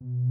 you